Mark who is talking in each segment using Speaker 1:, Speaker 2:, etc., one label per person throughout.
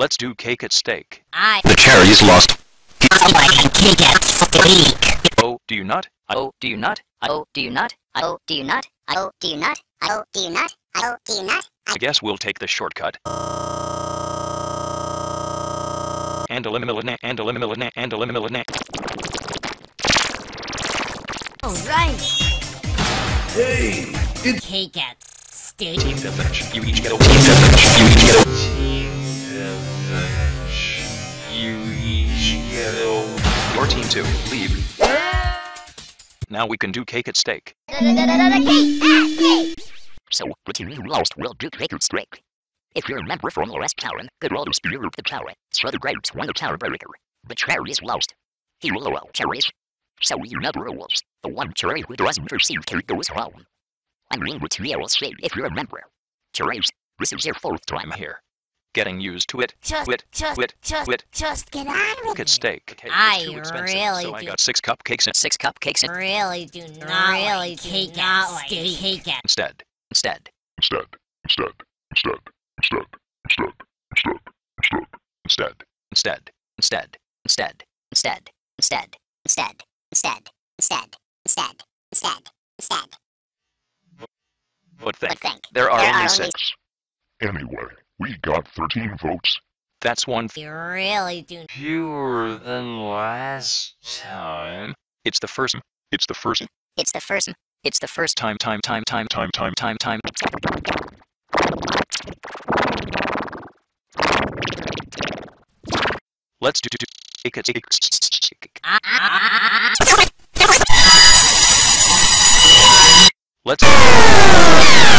Speaker 1: Let's do cake at stake.
Speaker 2: I
Speaker 3: The cherries lost.
Speaker 2: cake at stake.
Speaker 1: Oh, do you not?
Speaker 4: Oh, do you not? Oh, do you not? Oh, do you not? Oh, do you not? Oh, do you not? Oh, do you not?
Speaker 1: I guess we'll take the shortcut. And eliminate and eliminate and eliminate.
Speaker 2: Alright.
Speaker 5: Hey, it's
Speaker 2: Cake at stake.
Speaker 1: Team deathmatch. You each get a team deathmatch. You each get a
Speaker 5: you each get a
Speaker 1: your team too. Leave. Now we can do cake at stake.
Speaker 4: So, team who lost will do cake at stake. If you remember from the last tower, the road is of the tower, so the grapes won the tower breaker. The cherries lost. He will allow cherries. So you know rules. The one cherry who doesn't receive cake goes home. I mean what you will say if you remember. Cherries, this is your fourth time
Speaker 1: here. Getting used to it.
Speaker 2: Just,
Speaker 1: Quit,
Speaker 2: just,
Speaker 1: quit,
Speaker 2: just,
Speaker 1: quit.
Speaker 2: just get on with
Speaker 1: Cake at stake. Cake
Speaker 2: I
Speaker 1: is too expensive,
Speaker 2: really
Speaker 1: so I got six cupcakes in-
Speaker 4: Six cupcakes in-
Speaker 2: Really do not really cake at stake. Cake at
Speaker 1: instead.
Speaker 4: instead.
Speaker 6: Instead, instead, instead, instead, instead, instead, instead,
Speaker 1: Instead.
Speaker 4: Instead. Instead. Instead. Instead. Instead. Instead. Instead. Instead. Instead. Instead.
Speaker 1: But think.
Speaker 4: think.
Speaker 1: There are
Speaker 4: There
Speaker 1: only
Speaker 4: are only-
Speaker 1: six.
Speaker 6: Anyway, we got 13 votes.
Speaker 1: That's one. Th-
Speaker 2: You really do
Speaker 5: fewer than last time.
Speaker 1: it's the first
Speaker 6: It's the first
Speaker 4: It's the first. It's the first
Speaker 1: time, time, time, time,
Speaker 6: time, time,
Speaker 1: time, time. Let's do do do. Cake at stake. Let's.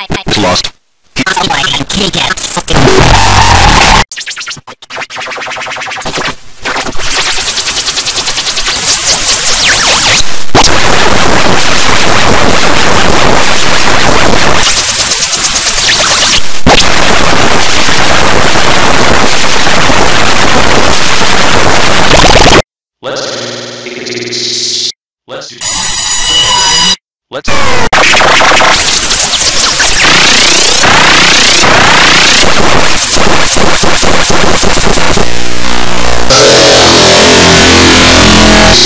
Speaker 1: I,
Speaker 2: I
Speaker 3: plus.
Speaker 2: I can't
Speaker 1: get fucking. Let's do. Let's do.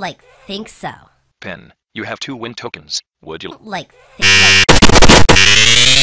Speaker 2: like think so.
Speaker 1: Pin. You have two win tokens. Would you?
Speaker 2: Like think like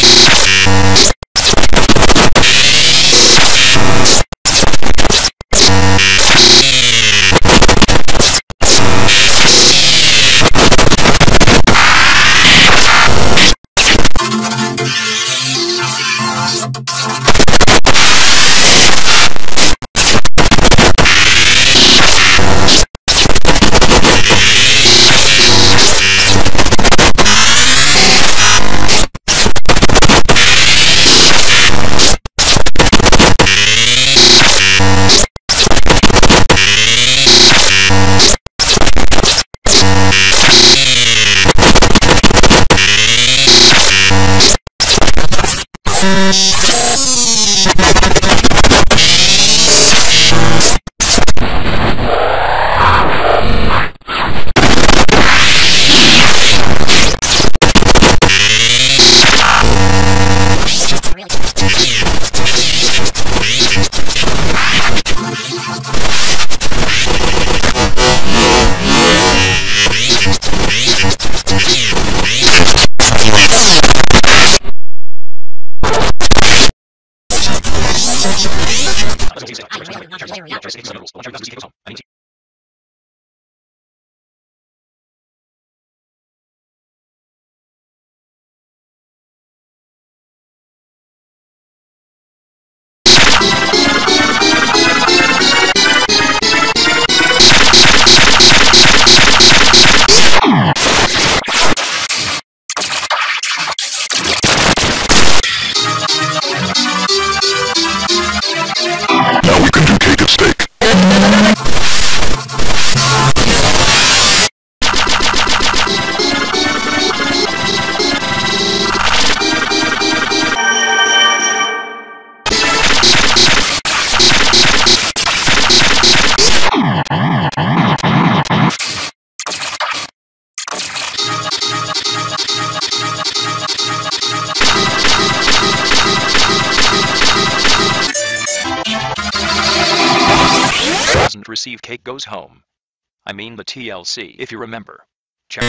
Speaker 2: Shhh!
Speaker 1: I need to 2, Chapter 2, receive cake goes home. I mean the TLC if you remember. Check.